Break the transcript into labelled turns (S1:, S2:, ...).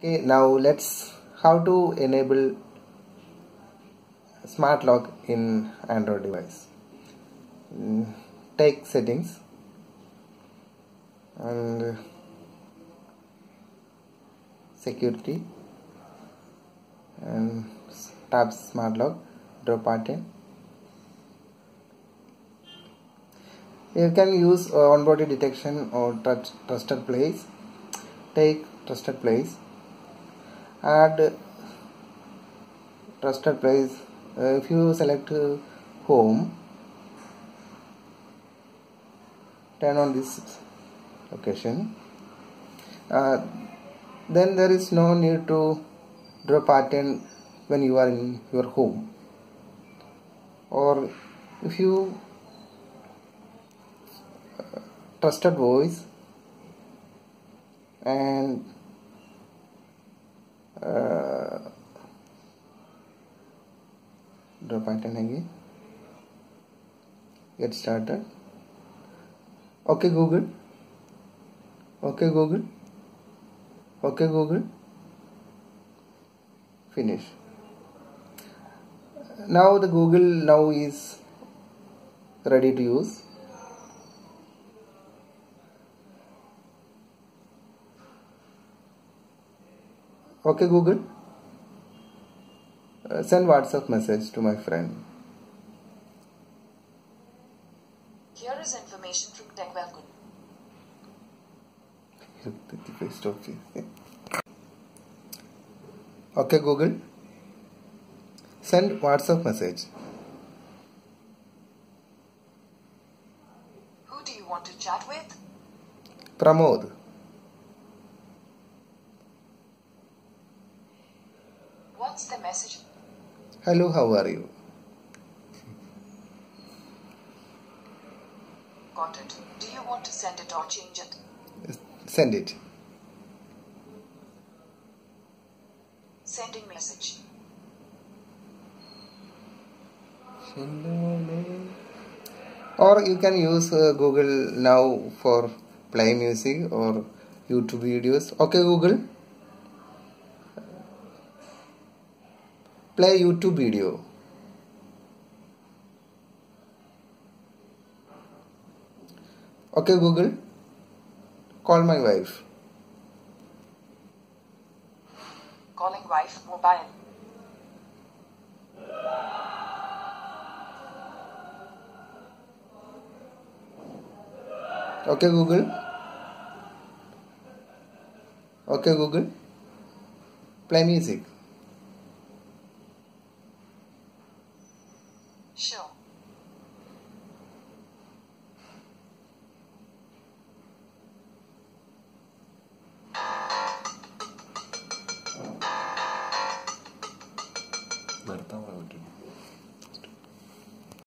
S1: Okay, now let's how to enable smart lock in Android device. Mm, Take settings and security and tap smart lock drop pattern. You can use uh, on body detection or trust, trusted place. Take trusted place add trusted place uh, if you select uh, home turn on this location. Uh, then there is no need to draw pattern when you are in your home. Or if you uh, trusted voice and uh, draw pattern again get started. Okay google. Okay google. Okay google. Finish. Now the google now is ready to use okay google uh, send whatsapp message to my friend
S2: Here is information from TechWelcome.
S1: Stop here. okay google send whatsapp message
S2: Who do you want to chat with?
S1: pramod
S2: What's the message?
S1: hello how are you
S2: Got it. Do you want to send it or change it?
S1: send it
S2: Sending message.
S1: or you can use uh, google now for play music or youtube videos okay google play youtube video. Okay google. Call my wife.
S2: Calling wife mobile.
S1: okay google. Okay google. Play music
S2: Sure.
S3: Bueno, estamos.